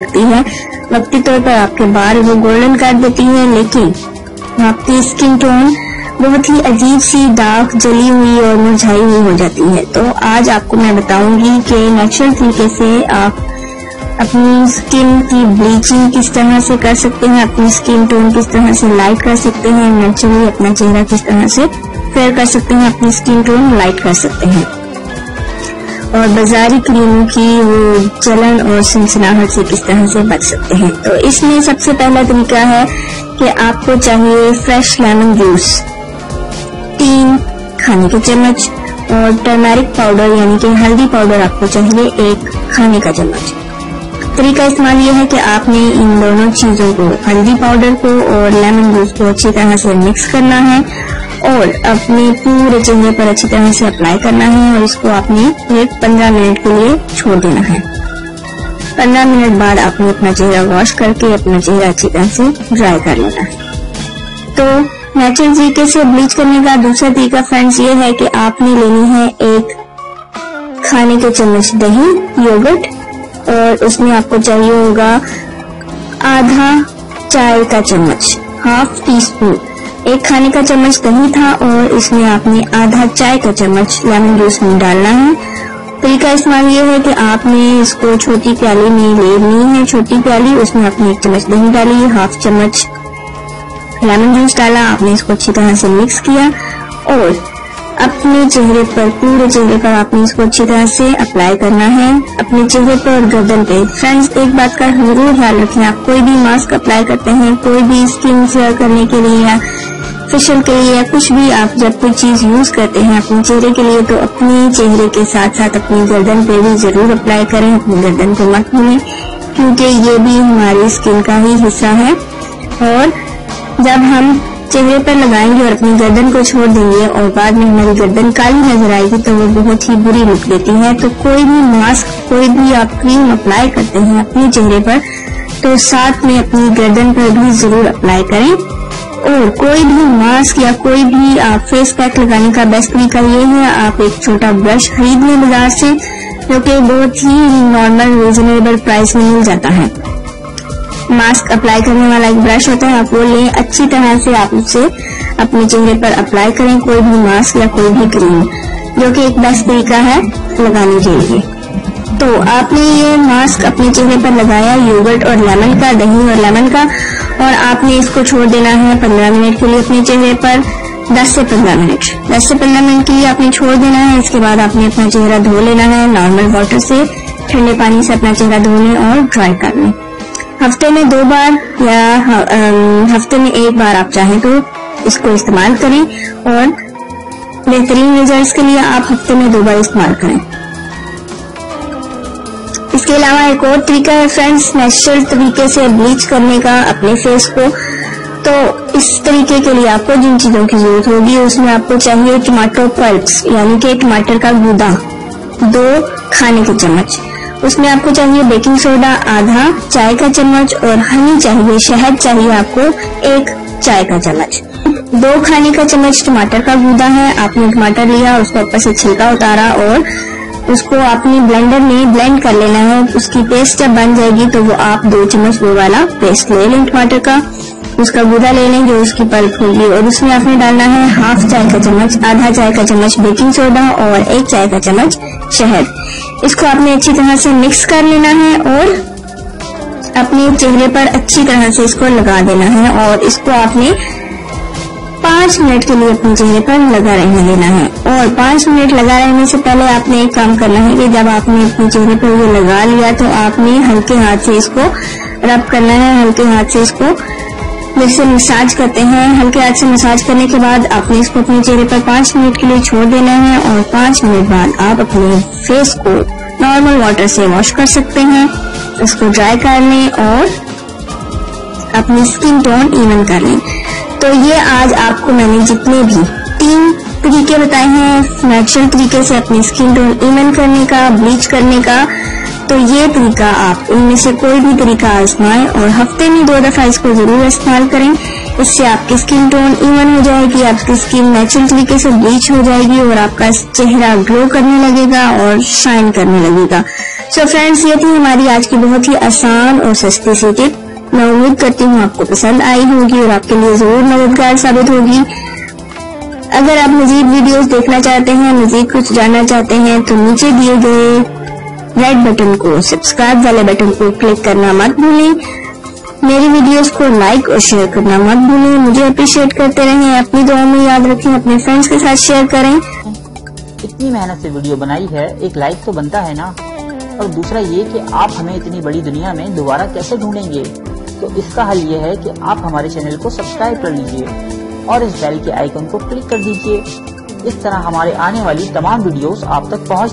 सकती है। वक्ती तौर पर आपके बाल वो गोल्डन कर देती है, लेकिन आपकी स्किन टोन बहुत ही अजीब सी दाग जली हुई और मुरझाई हुई हो जाती है। तो आज आपको मैं बताऊँगी कि नेचुरल तरीके से आप अपनी स्किन की ब्लीचिंग किस तरह से कर सकते हैं, अपनी स्किन टोन किस तरह से लाइट कर सकते हैं नेचुरली अपना चेहरा किस तरह से फेयर कर सकते हैं, अपनी स्किन टोन लाइट कर सकते हैं। और बाजारी क्रीमों की वो जलन और सिनसिनाहट से किस तरह से बच सकते हैं? तो इसमें सबसे पहला तरीका है कि आपको चाहिए फ्रेश लेमन जूस तीन खाने के चम्मच और टर्मेरिक पाउडर यानी कि हल्दी पाउडर आपको चाहिए एक खाने का चम्मच। तरीका इस्तेमाल ये है कि आपने इन दोनों चीज़ों को, हल्दी पाउडर को और लेमन जूस को अच्छी तरह से मिक्स करना है। और अपने पूरे चेहरे पर अच्छी तरह से अप्लाई करना है और इसको आपने एक पंद्रह मिनट के लिए छोड़ देना है। पंद्रह मिनट बाद आपने अपना चेहरा वॉश करके अपना चेहरा अच्छी तरह से ड्राई कर लेना है। तो नेचुरल तरीके से ब्लीच करने का दूसरा तरीका फ्रेंड्स ये है कि आपने लेनी है एक खाने के चम्मच दही योगर्ट और उसमें आपको चाहिए होगा आधा चाय का चम्मच हाफ़ टी स्पून एक खाने का चम्मच दही था और इसमें आपने आधा चाय का चम्मच लेमन जूस में डालना है। तरीका इस्तेमाल ये है कि आपने इसको छोटी प्याली में ले ली है। छोटी प्याली, उसमें आपने एक चम्मच दही डाली, हाफ़ चम्मच लेमन जूस डाला, आपने इसको अच्छी तरह से मिक्स किया और अपने चेहरे पर, पूरे चेहरे पर आपने इसको अच्छी तरह से अप्लाई करना है। अपने चेहरे पर और गर्दन पे, फ्रेंड्स, एक बात का ज़रूर ख्याल रखें। आप कोई भी मास्क अप्लाई करते हैं, कोई भी स्किन केयर करने के लिए या फेशियल के लिए या कुछ भी आप जब कोई चीज़ यूज़ करते हैं अपने चेहरे के लिए तो अपने चेहरे के साथ साथ अपनी गर्दन पे भी ज़रूर अप्लाई करें, अपनी गर्दन को मत भूलें, क्योंकि ये भी हमारी स्किन का ही हिस्सा है। और जब हम चेहरे पर लगाएँगे और अपनी गर्दन को छोड़ देंगे और बाद में हमारी गर्दन काली नज़र आएगी तो वो बहुत ही बुरी लुक देती है। तो कोई भी मास्क कोई भी आप क्रीम अप्लाई करते हैं अपने चेहरे पर तो साथ में अपनी गर्दन पर भी ज़रूर अप्लाई करें। और कोई भी मास्क या कोई भी, आप फेस पैक लगाने का बेस्ट तरीका ये है, आप एक छोटा ब्रश खरीद लें बाज़ार से, जो कि बहुत ही नॉर्मल रिजनेबल प्राइस में मिल जाता है। मास्क अप्लाई करने वाला एक ब्रश होता है, आप वो लें, अच्छी तरह से आप उसे अपने चेहरे पर अप्लाई करें, कोई भी मास्क या कोई भी क्रीम जो कि एक बेस्ट तरीका है लगाने के लिए। तो आपने ये मास्क अपने चेहरे पर लगाया योगर्ट और लेमन का, दही और लेमन का, और आपने इसको छोड़ देना है पंद्रह मिनट के लिए अपने चेहरे पर 10 से 15 मिनट। 10 से 15 मिनट के लिए आपने छोड़ देना है, इसके बाद आपने अपना चेहरा धो लेना है नॉर्मल वाटर से ठंडे पानी से अपना चेहरा धो लें और ड्राई कर लें। हफ़्ते में दो बार या हफ़्ते में एक बार आप चाहें तो इसको इस्तेमाल करें और बेहतरीन रिजल्ट्स के लिए आप हफ़्ते में दो बार इस्तेमाल करें। अलावा एक और तरीका है फ्रेंड्स नेचुरल तरीके से ब्लीच करने का अपने फेस को। तो इस तरीके के लिए आपको जिन चीज़ों की ज़रूरत होगी, उसमें आपको चाहिए टमाटो पल्प्स यानी कि टमाटर का गूदा, दो खाने के चम्मच। उसमें आपको चाहिए बेकिंग सोडा आधा चाय का चम्मच और हनी चाहिए, शहद चाहिए आपको एक चाय का चम्मच। दो खाने का चम्मच टमाटर का गूदा है, आपने टमाटर लिया, उसको ऊपर से छिलका उतारा और उसको आपने ब्लेंडर में ब्लेंड कर लेना है। उसकी पेस्ट जब बन जाएगी तो वो आप दो चम्मच वो वाला पेस्ट ले लें टमाटर का। उसका गुदा ले लें जो उसकी पल्प होगी। और उसमें आपने डालना है हाफ़ चाय का चम्मच, आधा चाय का चम्मच बेकिंग सोडा और एक चाय का चम्मच शहद। इसको आपने अच्छी तरह से मिक्स कर लेना है और अपने चेहरे पर अच्छी तरह से इसको लगा देना है। और इसको आपने पाँच मिनट के लिए अपने चेहरे पर लगा रहने देना है। और पाँच मिनट लगा रहने से पहले आपने एक काम करना है कि जब आपने अपने चेहरे पर ये लगा लिया तो आपने हल्के हाथ से इसको रब करना है, हल्के हाथ से इसको जैसे मसाज करते हैं। हल्के हाथ से मसाज करने के बाद आपने इसको अपने चेहरे पर पाँच मिनट के लिए छोड़ देना है और पाँच मिनट बाद आप अपने फेस को नॉर्मल वाटर से वॉश कर सकते हैं। इसको ड्राई कर लें और अपनी स्किन टोन इवन कर लें। तो ये आज आपको मैंने जितने भी तीन तरीके बताए हैं नेचुरल तरीके से अपनी स्किन टोन इवन करने का ब्लीच करने का तो ये तरीका आप इनमें से कोई भी तरीका आजमाएँ और हफ़्ते में दो दफ़ा इसको ज़रूर इस्तेमाल करें। इससे आपकी स्किन टोन इवन हो जाएगी, आपकी स्किन नेचुरल तरीके से ब्लीच हो जाएगी और आपका चेहरा ग्लो करने लगेगा और शाइन करने लगेगा। सो so फ्रेंड्स ये थी हमारी आज की बहुत ही आसान और सस्ती सी टिप मैं उम्मीद करती हूँ आपको पसंद आई होगी और आपके लिए ज़रूर मददगार साबित होगी। अगर आप मजीद वीडियोस देखना चाहते हैं, मजीद कुछ जानना चाहते हैं तो नीचे दिए गए रेड बटन को सब्सक्राइब वाले बटन को क्लिक करना मत भूलें। मेरी वीडियोस को लाइक और शेयर करना मत भूलें। मुझे अप्रिशिएट करते रहें। अपनी दुआ में याद रखें। अपने फ्रेंड्स के साथ शेयर करें। इतनी मेहनत से वीडियो बनाई है। एक लाइक तो बनता है ना। और दूसरा ये कि आप हमें इतनी बड़ी दुनिया में दोबारा कैसे ढूंढेंगे? तो इसका हल ये है कि आप हमारे चैनल को सब्सक्राइब कर लीजिए और इस बेल के आइकन को क्लिक कर दीजिए। इस तरह हमारे आने वाली तमाम वीडियोस आप तक पहुँच